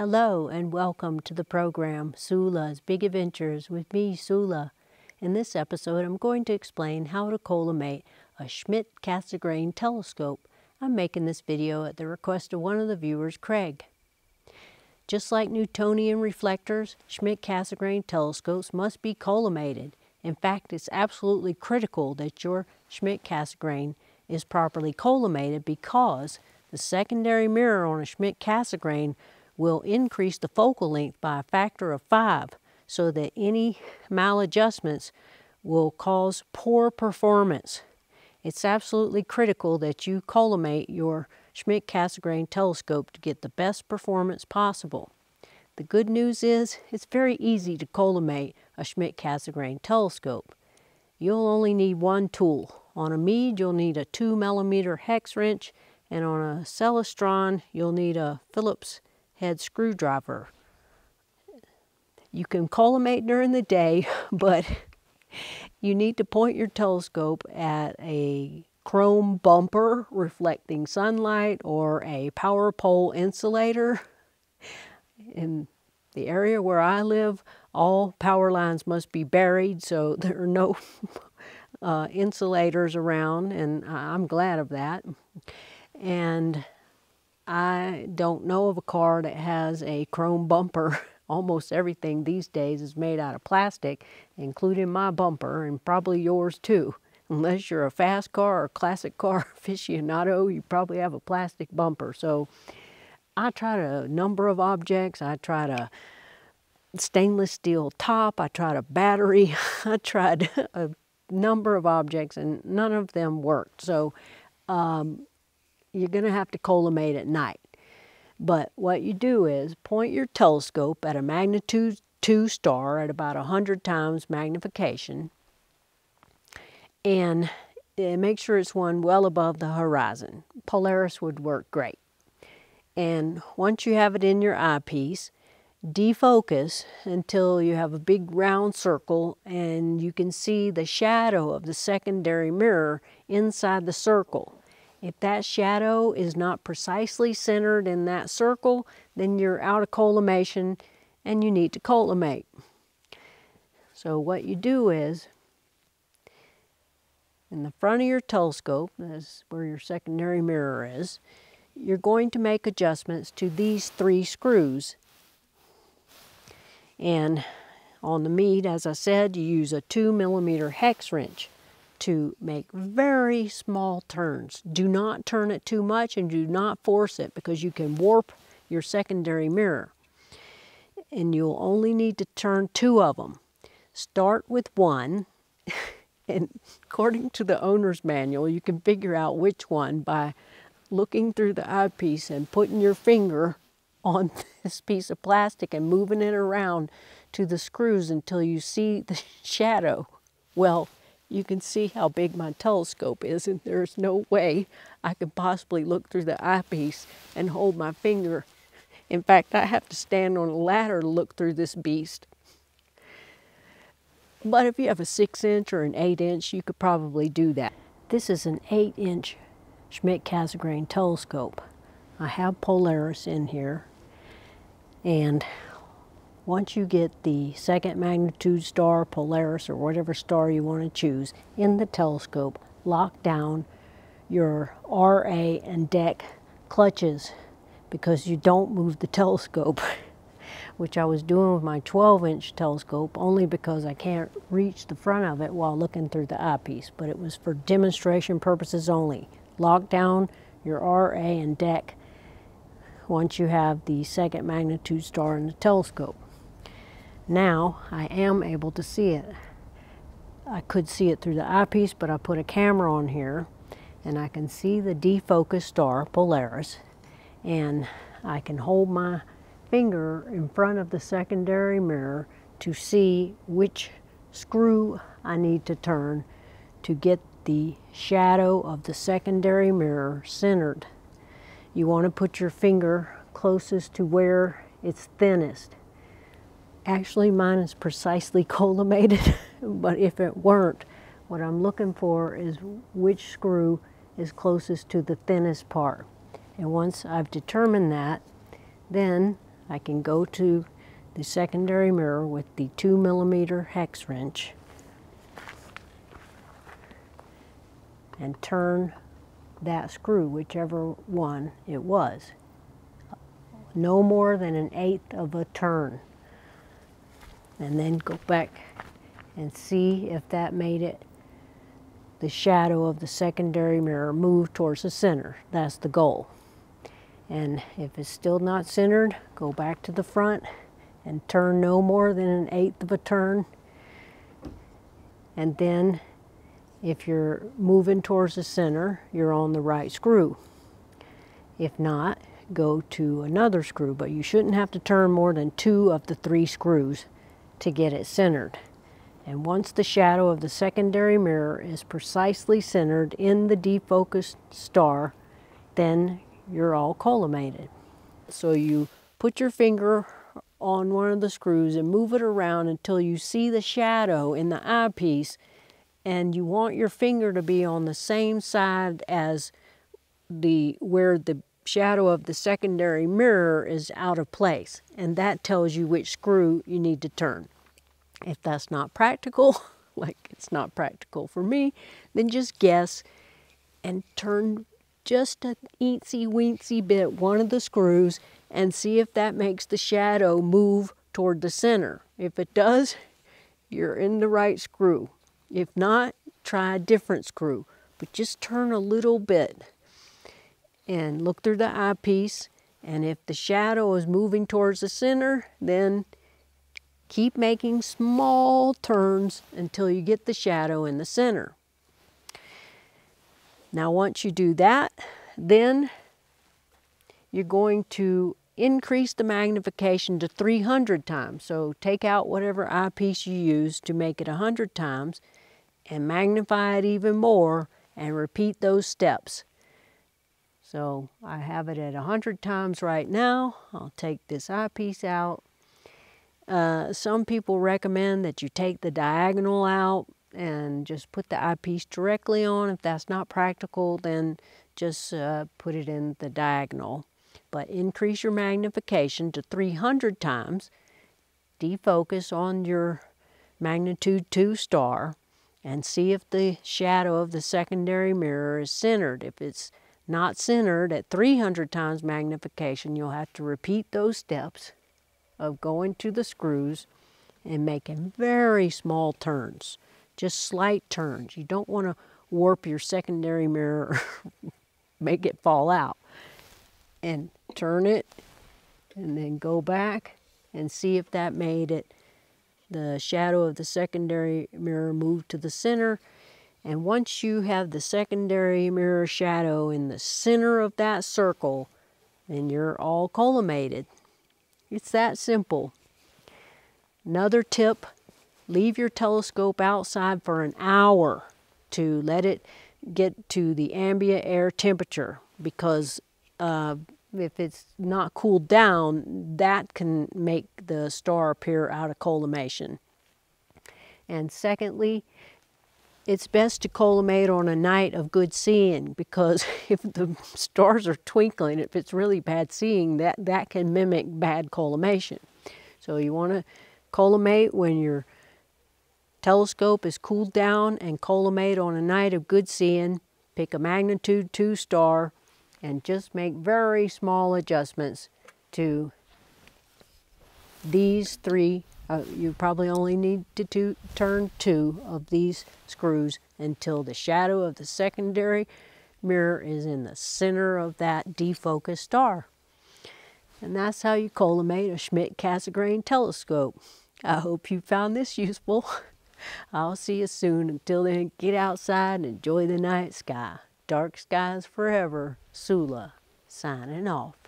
Hello and welcome to the program Tsula's Big Adventures with me, Tsula. In this episode, I'm going to explain how to collimate a Schmidt-Cassegrain telescope. I'm making this video at the request of one of the viewers, Craig. Just like Newtonian reflectors, Schmidt-Cassegrain telescopes must be collimated. In fact, it's absolutely critical that your Schmidt-Cassegrain is properly collimated because the secondary mirror on a Schmidt-Cassegrain will increase the focal length by a factor of five so that any maladjustments will cause poor performance. It's absolutely critical that you collimate your Schmidt-Cassegrain telescope to get the best performance possible. The good news is it's very easy to collimate a Schmidt-Cassegrain telescope. You'll only need one tool. On a Meade, you'll need a 2 millimeter hex wrench, and on a Celestron, you'll need a Phillips head screwdriver. You can collimate during the day, but you need to point your telescope at a chrome bumper reflecting sunlight or a power pole insulator. In the area where I live, all power lines must be buried, so there are no uh, insulators around, and I'm glad of that. And I don't know of a car that has a chrome bumper. Almost everything these days is made out of plastic, including my bumper and probably yours too. Unless you're a fast car or classic car aficionado, you probably have a plastic bumper. So I tried a number of objects. I tried a stainless steel top. I tried a battery. I tried a number of objects and none of them worked. So um, you're going to have to collimate at night. But what you do is point your telescope at a magnitude 2 star at about 100 times magnification and eh, make sure it's one well above the horizon. Polaris would work great. And once you have it in your eyepiece, defocus until you have a big round circle and you can see the shadow of the secondary mirror inside the circle. If that shadow is not precisely centered in that circle, then you're out of collimation and you need to collimate. So what you do is, in the front of your telescope, that's where your secondary mirror is, you're going to make adjustments to these three screws. And on the Meade, as I said, you use a 2 millimeter hex wrench to make very small turns. Do not turn it too much and do not force it because you can warp your secondary mirror. And you'll only need to turn two of them. Start with one, and according to the owner's manual, you can figure out which one by looking through the eyepiece and putting your finger on this piece of plastic and moving it around to the screws until you see the shadow. Well, you can see how big my telescope is and there's no way I could possibly look through the eyepiece and hold my finger. In fact, I have to stand on a ladder to look through this beast. But if you have a six inch or an eight inch, you could probably do that. This is an eight inch Schmidt-Cassegrain telescope. I have Polaris in here and once you get the second magnitude star, Polaris, or whatever star you want to choose in the telescope, lock down your RA and Dec clutches because you don't move the telescope, which I was doing with my 12 inch telescope only because I can't reach the front of it while looking through the eyepiece, but it was for demonstration purposes only. Lock down your RA and Dec once you have the second magnitude star in the telescope. Now I am able to see it. I could see it through the eyepiece, but I put a camera on here and I can see the defocused star, Polaris, and I can hold my finger in front of the secondary mirror to see which screw I need to turn to get the shadow of the secondary mirror centered. You want to put your finger closest to where it's thinnest. Actually, mine is precisely collimated, but if it weren't, what I'm looking for is which screw is closest to the thinnest part. And once I've determined that, then I can go to the secondary mirror with the 2 millimeter hex wrench and turn that screw, whichever one it was. No more than an eighth of a turn. And then go back and see if that made it the shadow of the secondary mirror move towards the center. That's the goal. And if it's still not centered, go back to the front and turn no more than an eighth of a turn. And then if you're moving towards the center, you're on the right screw. If not, go to another screw, but you shouldn't have to turn more than two of the three screws to get it centered. And once the shadow of the secondary mirror is precisely centered in the defocused star, then you're all collimated. So you put your finger on one of the screws and move it around until you see the shadow in the eyepiece and you want your finger to be on the same side as the where the shadow of the secondary mirror is out of place and that tells you which screw you need to turn. If that's not practical, like it's not practical for me, then just guess and turn just a eensy weensy bit one of the screws and see if that makes the shadow move toward the center. If it does, you're in the right screw. If not, try a different screw, but just turn a little bit and look through the eyepiece. And if the shadow is moving towards the center, then keep making small turns until you get the shadow in the center. Now once you do that, then you're going to increase the magnification to 300 times. So take out whatever eyepiece you use to make it 100 times and magnify it even more and repeat those steps. So I have it at 100 times right now. I'll take this eyepiece out. Uh, some people recommend that you take the diagonal out and just put the eyepiece directly on. If that's not practical, then just uh, put it in the diagonal. But increase your magnification to 300 times. Defocus on your magnitude 2 star and see if the shadow of the secondary mirror is centered. If it's not centered at 300 times magnification, you'll have to repeat those steps of going to the screws and making very small turns, just slight turns. You don't want to warp your secondary mirror, make it fall out. And turn it and then go back and see if that made it the shadow of the secondary mirror move to the center. And once you have the secondary mirror shadow in the center of that circle, then you're all collimated. It's that simple. Another tip, leave your telescope outside for an hour to let it get to the ambient air temperature because uh, if it's not cooled down, that can make the star appear out of collimation. And secondly, it's best to collimate on a night of good seeing because if the stars are twinkling, if it's really bad seeing, that, that can mimic bad collimation. So you want to collimate when your telescope is cooled down and collimate on a night of good seeing. Pick a magnitude 2 star and just make very small adjustments to these three. Uh, you probably only need to two, turn two of these screws until the shadow of the secondary mirror is in the center of that defocused star. And that's how you collimate a Schmidt-Cassegrain telescope. I hope you found this useful. I'll see you soon. Until then, get outside and enjoy the night sky. Dark skies forever. Tsula signing off.